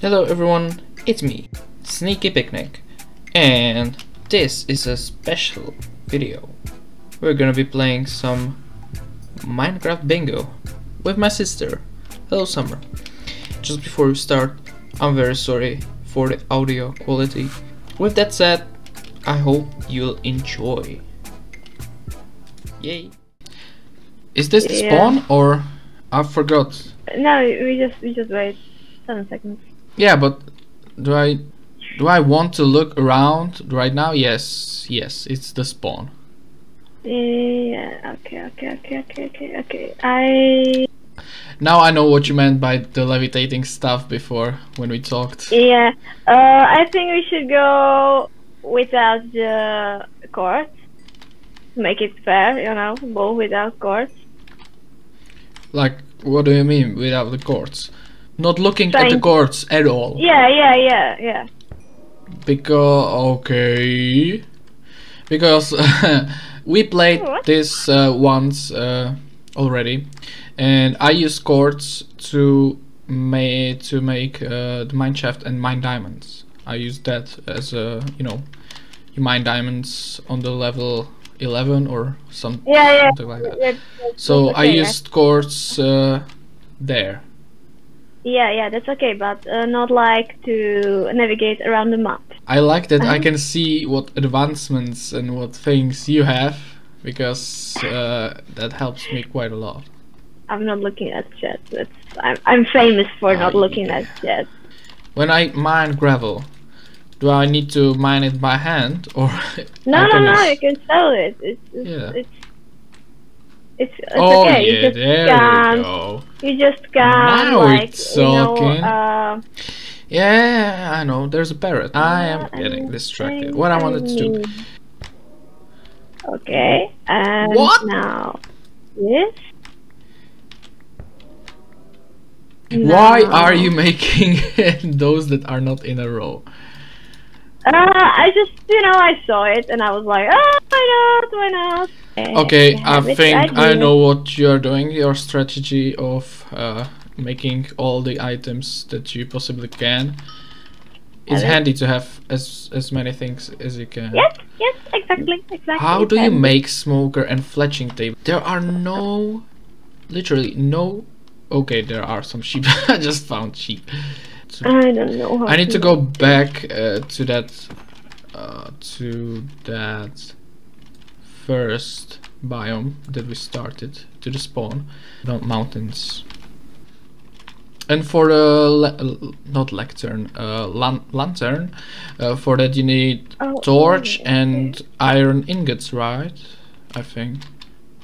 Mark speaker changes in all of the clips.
Speaker 1: Hello everyone, it's me, Sneaky Picknick, and this is a special video. We're gonna be playing some Minecraft Bingo with my sister. Hello Summer. Just before we start, I'm very sorry for the audio quality. With that said, I hope you'll enjoy. Yay. Is this the
Speaker 2: Yeah.
Speaker 1: spawn or I forgot?
Speaker 2: No, we just we just wait seven seconds.
Speaker 1: Yeah, but do I do I want to look around right now? Yes, yes, it's the spawn.
Speaker 2: Yeah. Okay. Okay. Okay. Okay. Okay. Okay. I
Speaker 1: Now I know what you meant by the levitating stuff before when we talked.
Speaker 2: yeah. Uh, I think we should go without the court. Make it fair, you know, both without court.
Speaker 1: Like, what do you mean without the coords? Not looking at the
Speaker 2: Trying-
Speaker 1: at all.
Speaker 2: Yeah. Yeah. Yeah. Yeah.
Speaker 1: Because okay, because we played this uh, once uh, already, and I used coords to ma- to make uh, the mine shaft and mine diamonds. I used that as a you know, you mine diamonds on the level eleven or some
Speaker 2: Yeah. Yeah.
Speaker 1: something like that. So I
Speaker 2: okay, yeah.
Speaker 1: used coords uh, there.
Speaker 2: Yeah. Yeah. That's okay, but uh, not like to navigate around the map.
Speaker 1: I like that I
Speaker 2: Uh-huh.
Speaker 1: can see what advancements and what things you have because uh, that helps me quite a lot.
Speaker 2: I'm not looking at chat. That's I'm I'm famous for not looking
Speaker 1: yeah.
Speaker 2: at chat.
Speaker 1: When I mine gravel, do I need to mine it by hand or?
Speaker 2: No, no, no. You can sell it. It's it's
Speaker 1: Yeah.
Speaker 2: it's, it's, it's
Speaker 1: oh
Speaker 2: okay.
Speaker 1: yeah,
Speaker 2: you just
Speaker 1: there
Speaker 2: can
Speaker 1: we go.
Speaker 2: you just can
Speaker 1: Now
Speaker 2: like you know
Speaker 1: talking.
Speaker 2: uh,
Speaker 1: Yeah, I know. There's a parrot. I am
Speaker 2: uh,
Speaker 1: getting
Speaker 2: and-
Speaker 1: distracted. What I wanted to do.
Speaker 2: Okay, and
Speaker 1: What?
Speaker 2: now this.
Speaker 1: Why
Speaker 2: Now-
Speaker 1: are you making those that are not in a row?
Speaker 2: Uh, I just you know I saw it and I was like, oh, why not? Why not?
Speaker 1: Okay,
Speaker 2: I
Speaker 1: I
Speaker 2: have it
Speaker 1: think I know what you are doing. Your strategy of uh, making all the items that you possibly can is
Speaker 2: Hello?
Speaker 1: handy to have as as many things as you can.
Speaker 2: Yes, yes, exactly, exactly.
Speaker 1: How do you make smoker and fletching table? There are no, literally no. Okay, there are some sheep. I just found sheep. So-
Speaker 2: I don't know. How
Speaker 1: I need to
Speaker 2: do
Speaker 1: go back uh, to that uh, to that first biome that we started to the spawn the mountains and for the le- not lectern uh, lan- lantern uh, for that you need
Speaker 2: Oh,
Speaker 1: torch
Speaker 2: okay.
Speaker 1: and iron ingots right I think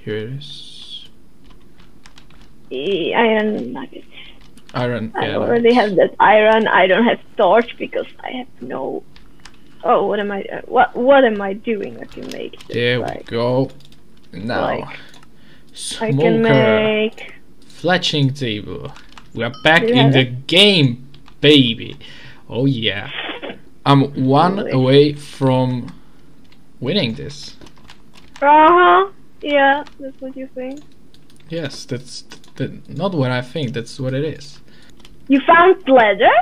Speaker 1: here it is
Speaker 2: iron nuggets.
Speaker 1: iron
Speaker 2: I
Speaker 1: yeah,
Speaker 2: already have that iron. I don't have torch because I have no. Oh, what am I? Uh, what What am I doing? I can make this,
Speaker 1: there we
Speaker 2: like
Speaker 1: go now
Speaker 2: like, I can make.
Speaker 1: Fletching table. We are back in the game, baby. Oh yeah. I'm one
Speaker 2: Really?
Speaker 1: away from winning this.
Speaker 2: Uh huh. Yeah, that's what you think.
Speaker 1: Yes, that's that, not what I think. That's what it is.
Speaker 2: You found leather?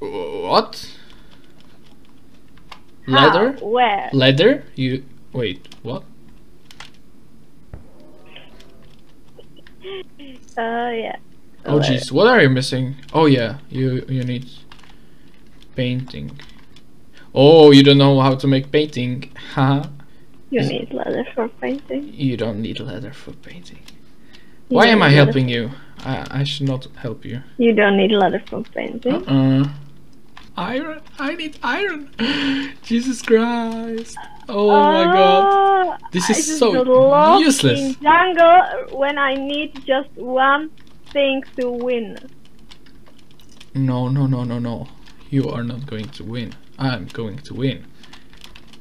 Speaker 1: What?
Speaker 2: How?
Speaker 1: Leather?
Speaker 2: Where?
Speaker 1: Leather? You wait. What?
Speaker 2: Uh, yeah.
Speaker 1: Oh jeez. What are you missing? Oh yeah. You you need painting. Oh, you don't know how to make painting. Haha.
Speaker 2: You
Speaker 1: Is-
Speaker 2: need leather for painting.
Speaker 1: You don't need leather for painting.
Speaker 2: You
Speaker 1: Why am I helping you? I, I should not help you.
Speaker 2: You don't need leather for painting.
Speaker 1: Uh-uh. Iron. I need iron. Jesus Christ. Oh my god.
Speaker 2: Oh,
Speaker 1: This
Speaker 2: I
Speaker 1: is so useless.
Speaker 2: In jungle when I need just one thing to win.
Speaker 1: No, no, no, no, no. You are not going to win. I'm going to win.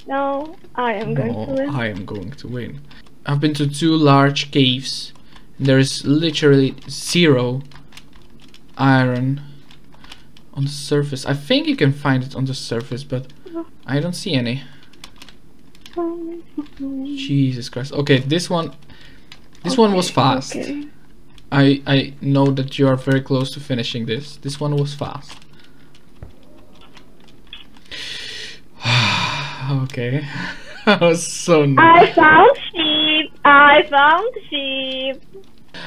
Speaker 2: No, I am going to win.
Speaker 1: I am going to win. I've been to two large caves. And there is literally zero iron on the surface. I think you can find it on the surface, but I don't see any. Jesus Christ. Okay, this one this one was fast.
Speaker 2: Okay.
Speaker 1: I I know that you are very close to finishing this. This one was fast. okay. that was so nice.
Speaker 2: I found sheep. I found sheep.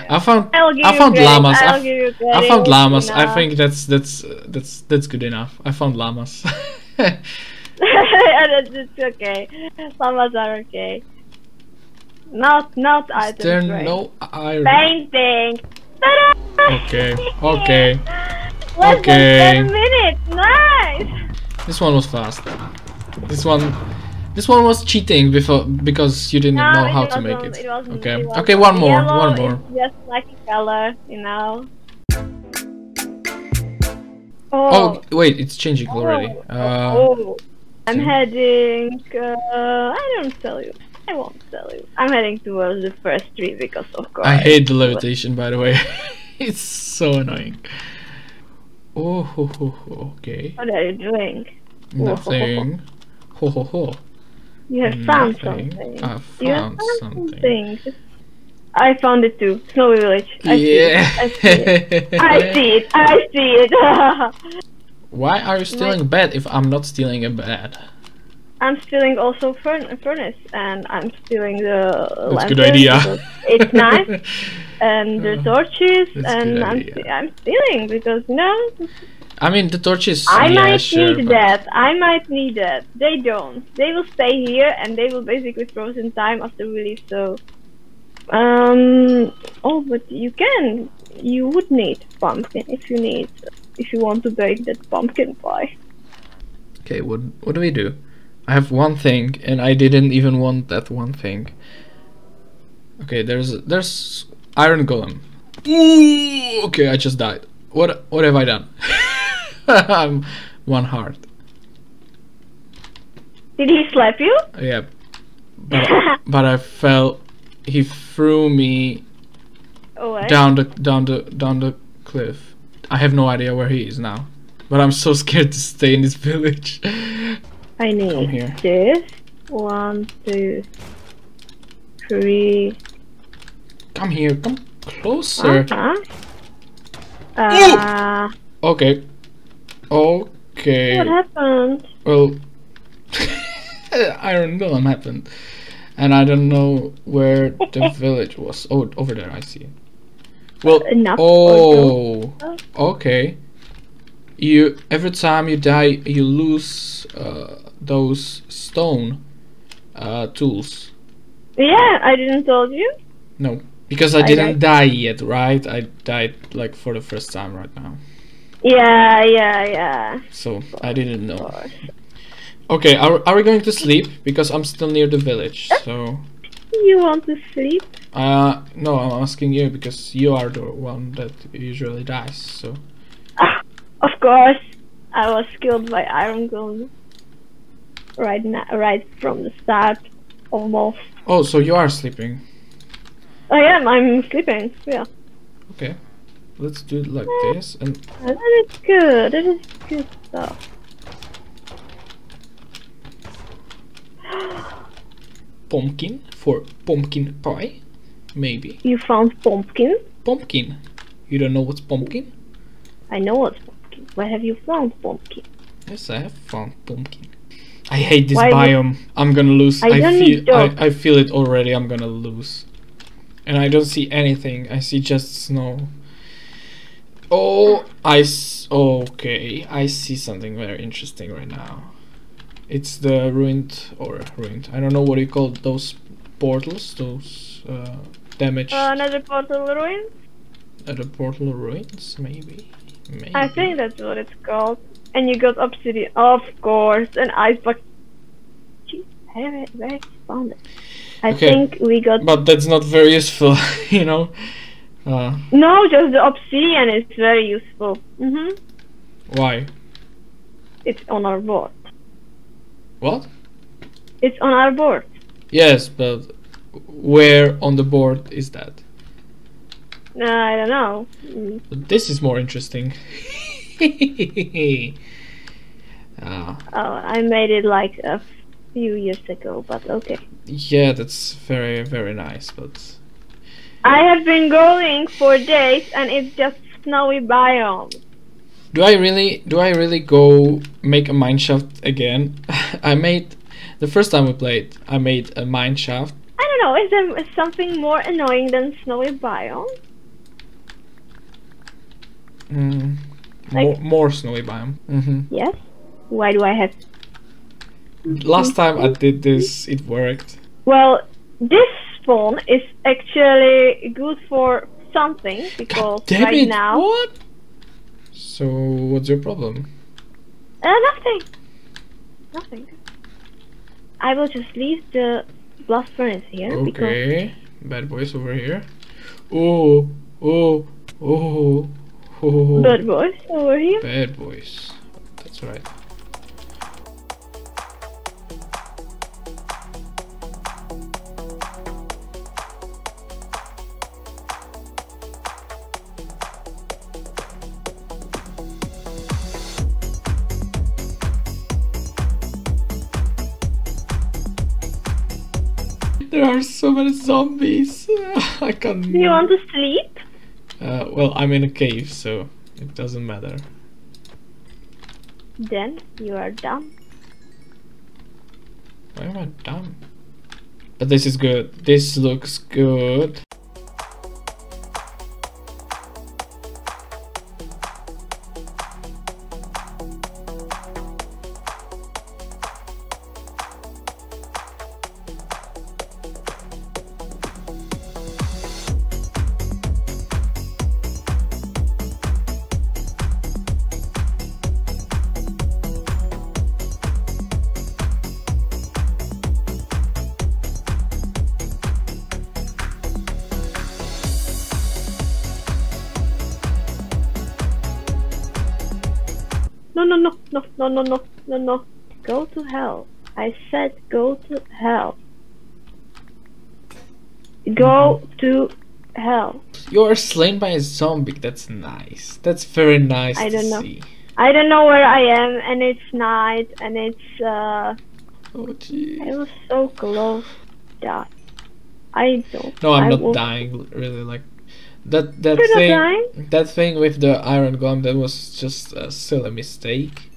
Speaker 1: I found
Speaker 2: I'll
Speaker 1: I found
Speaker 2: credit,
Speaker 1: llamas. I
Speaker 2: I'll give you
Speaker 1: I found
Speaker 2: you
Speaker 1: llamas. I think that's that's uh, that's that's good enough. I found llamas.
Speaker 2: it's okay. Llamas are okay. Not not items.
Speaker 1: there
Speaker 2: right?
Speaker 1: no iron?
Speaker 2: Painting.
Speaker 1: Okay, okay.
Speaker 2: Less
Speaker 1: Okay.
Speaker 2: than 10 minutes. Nice.
Speaker 1: This one was fast. This one, this one was cheating before because you didn't
Speaker 2: No,
Speaker 1: know how to make
Speaker 2: wasn't,
Speaker 1: it. okay,
Speaker 2: it
Speaker 1: okay, one more,
Speaker 2: Yellow
Speaker 1: one more.
Speaker 2: just like color, you know.
Speaker 1: Oh, wait, it's changing already.
Speaker 2: Oh,
Speaker 1: Uh,
Speaker 2: oh. I'm
Speaker 1: see.
Speaker 2: heading. Uh, I don't tell you. I won't tell you. I'm heading towards the first tree because, of course.
Speaker 1: I hate the levitation, by the way. it's so annoying. Oh, ho, ho, ho, okay.
Speaker 2: What are you doing?
Speaker 1: Nothing. Ho, ho, ho.
Speaker 2: You have found something.
Speaker 1: I
Speaker 2: you have
Speaker 1: found
Speaker 2: found
Speaker 1: something.
Speaker 2: something. I found it too. Snowy Village. I
Speaker 1: yeah.
Speaker 2: see it. I see it. I see it. I see it.
Speaker 1: Why are you stealing a bed if I'm not stealing a bed?
Speaker 2: I'm stealing also furn- furnace, and I'm stealing the
Speaker 1: That's
Speaker 2: lantern
Speaker 1: good idea.
Speaker 2: It's nice, and the
Speaker 1: Uh,
Speaker 2: torches,
Speaker 1: that's
Speaker 2: and I'm. I'm stealing because you know
Speaker 1: I mean, the torches.
Speaker 2: I
Speaker 1: yeah,
Speaker 2: might
Speaker 1: sure,
Speaker 2: need that. I might need that. They don't. They will stay here, and they will basically froze in time after release. So, um, oh, but you can. You would need pumpkin if you need, if you want to bake that pumpkin pie.
Speaker 1: Okay, what what do we do? I have one thing, and I didn't even want that one thing. Okay, there's there's iron golem. Ooh, okay, I just died. What what have I done? I'm one heart.
Speaker 2: Did he slap you?
Speaker 1: Yeah, but but I fell. He threw me
Speaker 2: Away.
Speaker 1: down the down the down the cliff. I have no idea where he is now, but I'm so scared to stay in this village.
Speaker 2: I need
Speaker 1: Come here.
Speaker 2: this. One, two, three.
Speaker 1: Come here, come closer.
Speaker 2: Uh-huh. Uh,
Speaker 1: Okay. Okay.
Speaker 2: what happened?
Speaker 1: Well, Iron Golem happened, and I don't know where the village was. Oh, over there, I see. Well,
Speaker 2: Enough.
Speaker 1: oh, okay. You every time you die, you lose uh, those stone uh, tools.
Speaker 2: Yeah, I didn't told you.
Speaker 1: No, because I
Speaker 2: I
Speaker 1: didn't
Speaker 2: like-
Speaker 1: die yet, right? I died like for the first time right now,
Speaker 2: Yeah, yeah, yeah.
Speaker 1: so I didn't know. Okay, are, are we going to sleep? Because I'm still near the village, so...
Speaker 2: You want to sleep?
Speaker 1: Uh, no, I'm asking you because you are the one that usually dies, so...
Speaker 2: Ah, of course. I was killed by Iron Golem. Right now, right from the start, almost.
Speaker 1: Oh, so you are sleeping.
Speaker 2: I am. I'm sleeping. Yeah.
Speaker 1: Okay. Let's do it like this, and...
Speaker 2: Oh, that is good. That is good stuff.
Speaker 1: Pumpkin for pumpkin pie? Maybe.
Speaker 2: You found pumpkin.
Speaker 1: Pumpkin. You don't know what's pumpkin?
Speaker 2: I know what's pumpkin. Where have you found pumpkin?
Speaker 1: Yes, I have found pumpkin. I hate this
Speaker 2: Why
Speaker 1: biome. I'm gonna lose.
Speaker 2: I
Speaker 1: I, feel. I. I feel it already. I'm gonna lose. And I don't see anything. I see just snow. Oh, I. Okay, I see something very interesting right now. It's the ruined or ruined. I don't know what you call those portals. Those uh, damaged.
Speaker 2: Uh, another portal ruin.
Speaker 1: uh, the portal ruins, maybe. Maybe.
Speaker 2: I think that's what it's called. And you got obsidian, of course, and ice bucket. Jeez, where, found it? I
Speaker 1: Okay.
Speaker 2: think we got
Speaker 1: But that's not very useful, you know. Uh,
Speaker 2: no, just the obsidian is very useful. Mhm.
Speaker 1: why?
Speaker 2: It's on our board.
Speaker 1: What?
Speaker 2: It's on our board.
Speaker 1: Yes, but where on the board is that?
Speaker 2: Uh, I don't know. Mm.
Speaker 1: This is more interesting. Ah,
Speaker 2: Oh, I made it like a few years ago, but okay.
Speaker 1: yeah, that's very very nice, but
Speaker 2: I have been going for days and it's just snowy biome.
Speaker 1: Do I really do I really go make a mine shaft again? I made the first time we played, I made a mine shaft.
Speaker 2: I don't know, is there something more annoying than snowy biome?
Speaker 1: Mm, more,
Speaker 2: Like-
Speaker 1: more snowy biome. Mm -hmm.
Speaker 2: Yes. Why do I have
Speaker 1: Last time I did this, it worked.
Speaker 2: Well, this spawn is actually good for something because
Speaker 1: Damn
Speaker 2: right
Speaker 1: it!
Speaker 2: now
Speaker 1: What? So what's your problem?
Speaker 2: uh, nothing, nothing. I will just leave the blast furnace here
Speaker 1: Okay, bad boys over here. Oh, oh, oh, oh.
Speaker 2: bird boys over here.
Speaker 1: Bad boys. That's right. There are so many zombies. I can't.
Speaker 2: You want to sleep?
Speaker 1: Uh, well, I'm in a cave, so it doesn't matter.
Speaker 2: Then you are done.
Speaker 1: Why am I dumb? But this is good. This looks good.
Speaker 2: No, no, no, no, no, no, no, no, no. Go to hell. I said go to hell. Go to hell.
Speaker 1: You are slain by a zombie. That's nice. That's very nice
Speaker 2: I don't know.
Speaker 1: see.
Speaker 2: I don't know where I am, and it's night, and it's uh.
Speaker 1: Oh gee.
Speaker 2: I was so close. Die. I don't.
Speaker 1: No, I'm
Speaker 2: I
Speaker 1: not
Speaker 2: will-
Speaker 1: dying. Really, like that. That
Speaker 2: You're
Speaker 1: thing. That thing with the iron golem. That was just a silly mistake.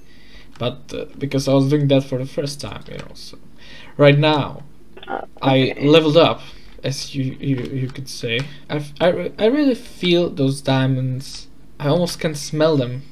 Speaker 1: But uh, because I was doing that for the first time, you know. So right now,
Speaker 2: Uh,
Speaker 1: I leveled up, as you you, you could say. I, I, I really feel those diamonds. I almost can smell them.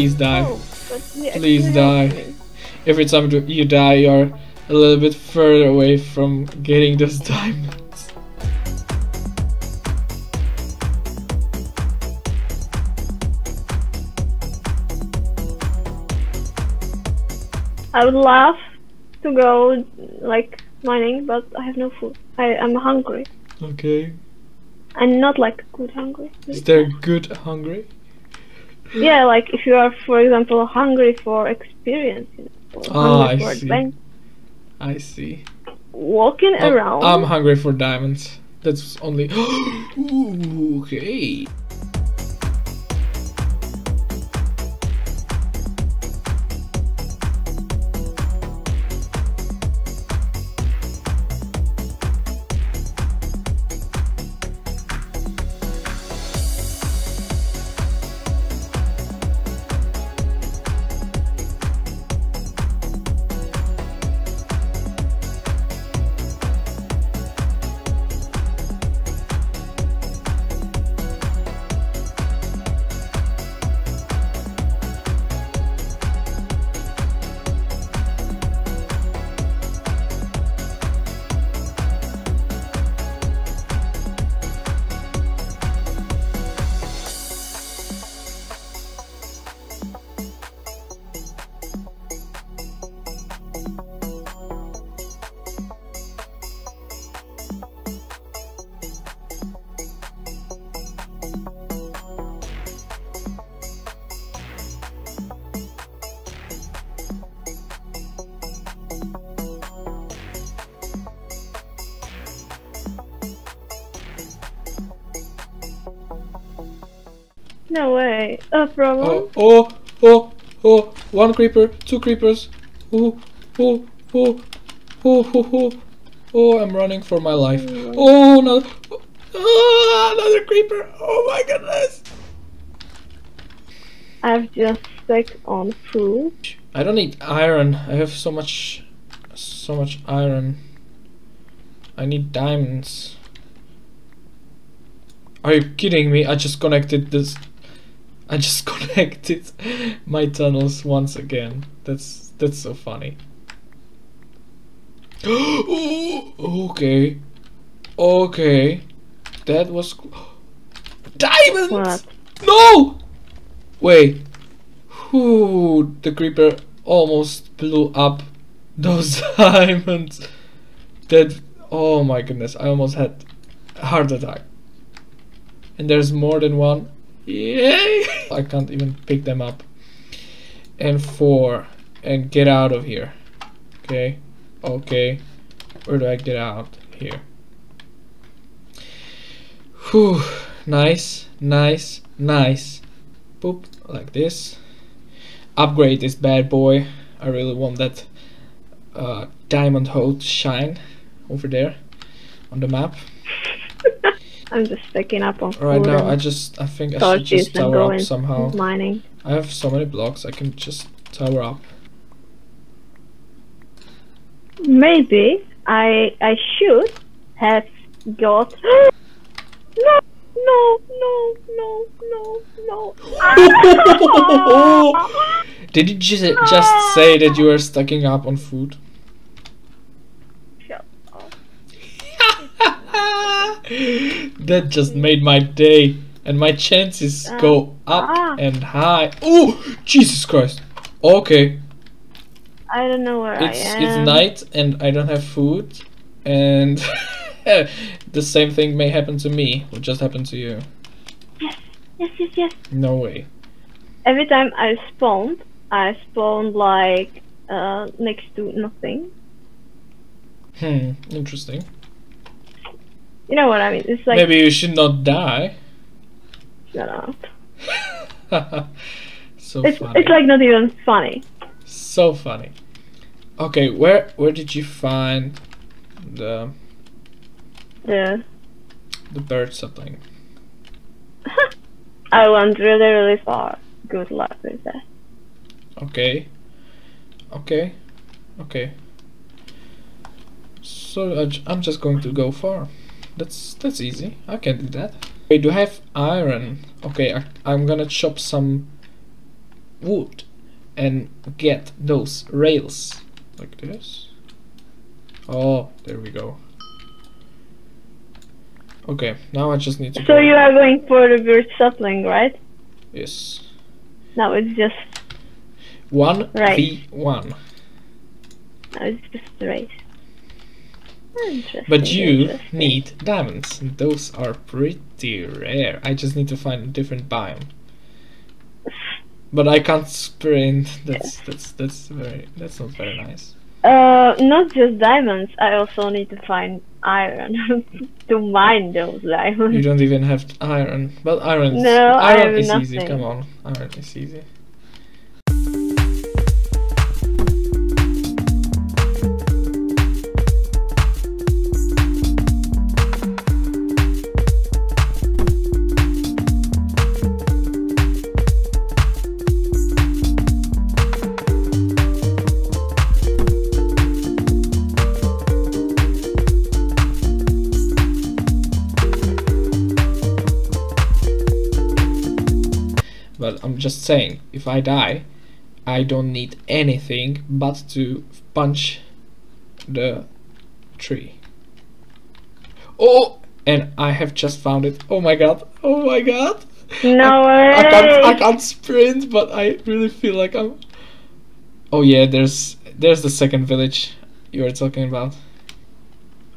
Speaker 1: Please die.
Speaker 2: Oh,
Speaker 1: Please die.
Speaker 2: me.
Speaker 1: Every time you- you die, you're a little bit further away from getting those diamonds.
Speaker 2: I would love to go like mining, but I have no food. I am hungry.
Speaker 1: Okay.
Speaker 2: I'm not like good hungry.
Speaker 1: Is there good hungry?
Speaker 2: Yeah, like if you are, for example, hungry for experience, you know, or
Speaker 1: ah,
Speaker 2: hungry
Speaker 1: I
Speaker 2: for
Speaker 1: see.
Speaker 2: adventure,
Speaker 1: I see.
Speaker 2: walking oh,
Speaker 1: I'm-
Speaker 2: around.
Speaker 1: I'm hungry for diamonds. That's only. Ooh, okay.
Speaker 2: No way. Oh, A problem?
Speaker 1: Oh, oh, oh, oh, one creeper, two creepers. Oh, oh, oh, oh, oh, oh, oh, I'm running for my life. Oh, no. Oh, ah, another creeper. Oh my goodness.
Speaker 2: I've just stuck on food.
Speaker 1: I don't need iron. I have so much, so much iron. I need diamonds. Are you kidding me? I just connected this. I just connected my tunnels once again. That's that's so funny. okay, okay, that was diamonds.
Speaker 2: What?
Speaker 1: No! Wait. Whew, the creeper almost blew up those diamonds. That oh my goodness, I almost had a heart attack. And there's more than one. Yay! I can't even pick them up. And four. And get out of here. Okay. Okay. Where do I get out? Here. Whew. Nice. Nice. Nice. Boop. Like this. Upgrade this bad boy. I really want that uh, diamond hoe to shine over there on the map.
Speaker 2: I'm just stacking up on food.
Speaker 1: Right now, I just I think I should just tower up somehow.
Speaker 2: mining.
Speaker 1: I have so many blocks. I can just tower up.
Speaker 2: Maybe I I should have got. no, no, no, no, no, no.
Speaker 1: Did you just just say that you were stacking up on food?
Speaker 2: Shut up.
Speaker 1: That just made my day, and my chances go up
Speaker 2: ah.
Speaker 1: and high. Oh, Jesus Christ! Okay,
Speaker 2: I don't know where
Speaker 1: it's
Speaker 2: I
Speaker 1: it's night, and I don't have food, and the same thing may happen to me. What just happened to you?
Speaker 2: Yes, yes, yes.
Speaker 1: No way.
Speaker 2: Every time I spawned, I spawned like uh, next to nothing.
Speaker 1: Hmm. Interesting.
Speaker 2: You know what I mean? It's like
Speaker 1: Maybe you should not die.
Speaker 2: shut up.
Speaker 1: so
Speaker 2: It's
Speaker 1: funny.
Speaker 2: it's like not even funny.
Speaker 1: so funny. Okay, where where did you find the
Speaker 2: The
Speaker 1: the birch sapling?
Speaker 2: I went really really far. Good luck with that.
Speaker 1: Okay. Okay. Okay. So I'm just going to go far. That's that's easy. I can do that. Wait, do I have iron? Okay, I, I'm gonna chop some wood and get those rails like this. Oh, there we go. Okay, now I just need to
Speaker 2: So you are going for the birch sapling, right?
Speaker 1: Yes.
Speaker 2: Now it's just
Speaker 1: One
Speaker 2: Right.
Speaker 1: v one.
Speaker 2: now it's just. Interesting.
Speaker 1: But you need diamonds, those are pretty rare. I just need to find a different biome. But I can't sprint. That's that's that's very that's not very nice.
Speaker 2: Uh, not just diamonds. I also need to find iron to mine those diamonds.
Speaker 1: You don't even have iron. But iron is
Speaker 2: No, I
Speaker 1: iron
Speaker 2: have
Speaker 1: is easy.
Speaker 2: nothing.
Speaker 1: Come on, iron is easy. Just saying, if I die, I don't need anything but to punch the tree. Oh, and I have just found it. Oh my god! Oh my god!
Speaker 2: No way.
Speaker 1: I can't I can't sprint, but I really feel like I'm. Oh yeah, there's there's the second village you were talking about.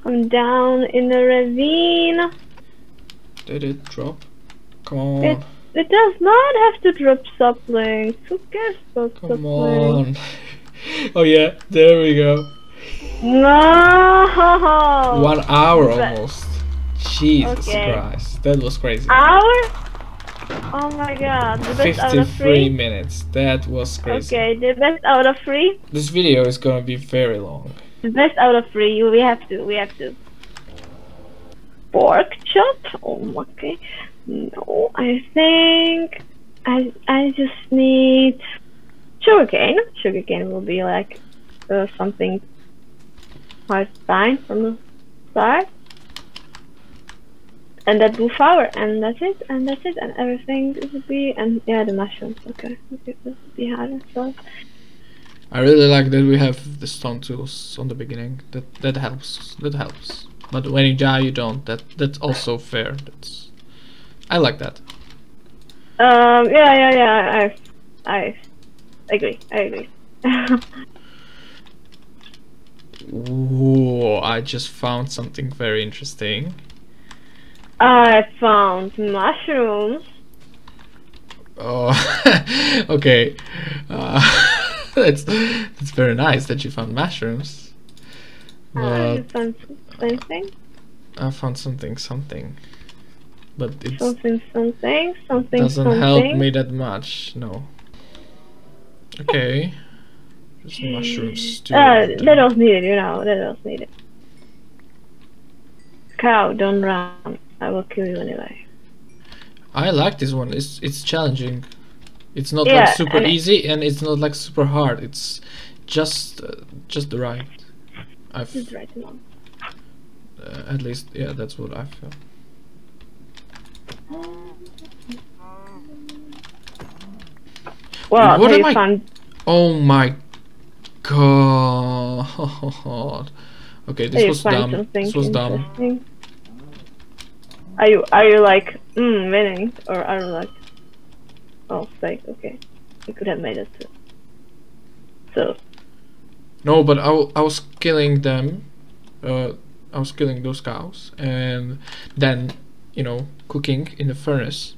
Speaker 2: I'm down in the ravine.
Speaker 1: Did it drop? Come on,
Speaker 2: It it does not have to drop saplings. Who cares about
Speaker 1: come on. oh yeah, there we go.
Speaker 2: No.
Speaker 1: One hour
Speaker 2: But-
Speaker 1: almost. Jesus
Speaker 2: Okay.
Speaker 1: Christ, that was crazy.
Speaker 2: Hour? Oh my god, the best out of
Speaker 1: 53
Speaker 2: three.
Speaker 1: minutes. That was crazy.
Speaker 2: Okay, the best out of three.
Speaker 1: This video is gonna be very long.
Speaker 2: The best out of three. We have to. We have to. Pork chop. Oh, okay. No, I think I I just need sugarcane. Sugarcane will be like uh, something quite fine from the start. And that blue flower, and that's it, and that's it, and everything will be, and yeah, the mushrooms. Okay, this be hard and stuff.
Speaker 1: I really like that we have the stone tools on the beginning. That that helps. That helps. But when you die, you don't. That that's also fair. That's. I like that.
Speaker 2: Um, yeah, yeah, yeah, I, I agree, I agree.
Speaker 1: Whoa! I just found something very interesting.
Speaker 2: I found mushrooms.
Speaker 1: Oh, okay. Uh, that's that's very nice that you found mushrooms.
Speaker 2: Uh, you found something,
Speaker 1: I found something, something. But it
Speaker 2: something, something, something,
Speaker 1: doesn't
Speaker 2: something.
Speaker 1: help me that much. No. Okay. Just mushrooms. too.
Speaker 2: Uh, that was needed, you know, that was needed. Cow, don't run. I will kill you anyway.
Speaker 1: I like this one. It's it's challenging. It's not
Speaker 2: Yeah,
Speaker 1: like super
Speaker 2: and
Speaker 1: easy and it's not like super hard. It's just uh, just the right. I've
Speaker 2: Just right along.
Speaker 1: uh, at least yeah, that's what I feel.
Speaker 2: Well,
Speaker 1: What am I-
Speaker 2: found
Speaker 1: Oh my god. Okay, this was dumb. This was dumb.
Speaker 2: Are you are you like mm, winning or are you like oh fake? Okay, you could have made it too. So
Speaker 1: No, but I, I was killing them. Uh, I was killing those cows and then, you know, cooking in the furnace.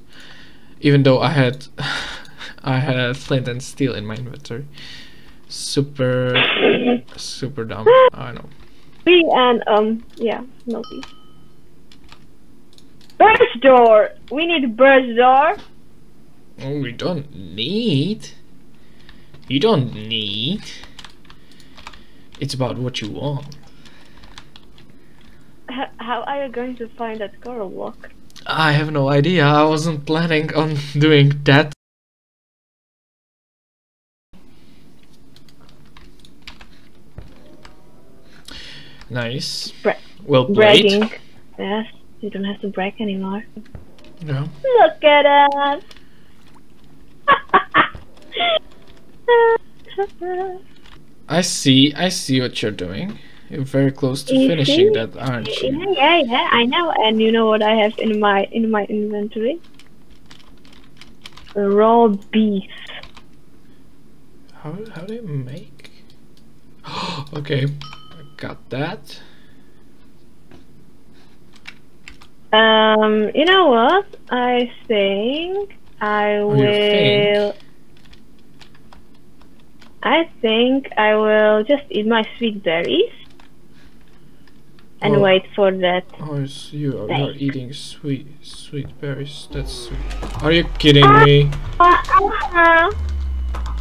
Speaker 1: Even though I had, I had flint and steel in my inventory. Super, super dumb. I know.
Speaker 2: we and um yeah no peace. Birch door. We need birch door.
Speaker 1: Oh, we don't need. You don't need. It's about what you want.
Speaker 2: How are you going to find that coral block?
Speaker 1: I have no idea. I wasn't planning on doing that. Nice.
Speaker 2: Bra-
Speaker 1: well played.
Speaker 2: Bragging. Yes, you don't have to brag anymore.
Speaker 1: Yeah.
Speaker 2: Look at us.
Speaker 1: I see. I see what you're doing. You're very close to
Speaker 2: You
Speaker 1: finishing
Speaker 2: see?
Speaker 1: that, aren't you?
Speaker 2: yeah, yeah, I know. And you know what I have in my in my inventory? Raw beef.
Speaker 1: How how do you make? okay, I got that.
Speaker 2: Um, you know what? I think I
Speaker 1: Oh,
Speaker 2: will.
Speaker 1: think?
Speaker 2: I think I will just eat my sweet berries and
Speaker 1: Oh.
Speaker 2: wait for that.
Speaker 1: Oh, it's you are you're eating sweet sweet berries. That's sweet. Are you kidding me?
Speaker 2: Uh-uh.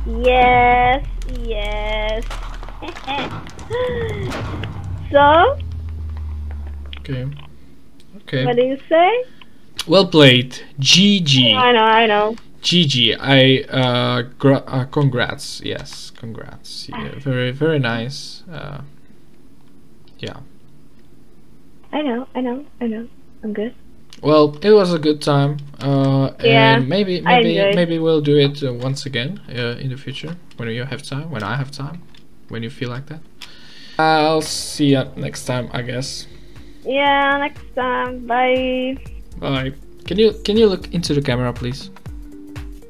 Speaker 2: Yes, yes. so,
Speaker 1: Okay. Okay.
Speaker 2: what do you say?
Speaker 1: Well played. GG.
Speaker 2: I know, I know.
Speaker 1: GG. I uh, uh congrats. Yes, congrats. Yeah, very very nice. Uh, yeah.
Speaker 2: I know, I know, I know. I'm good.
Speaker 1: Well, it was a good time. Uh,
Speaker 2: Yeah,
Speaker 1: and maybe maybe maybe we'll do it uh, once again uh, in the future when you have time, when I have time, when you feel like that. I'll see you next time, I guess.
Speaker 2: Yeah, next time. Bye.
Speaker 1: Bye. Can you can you look into the camera, please?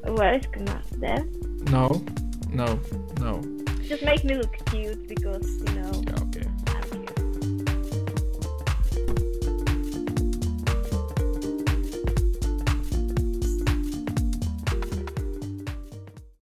Speaker 2: Where is Kamal? There?
Speaker 1: No, no, no.
Speaker 2: Just make me look cute because, you know.
Speaker 1: Yeah.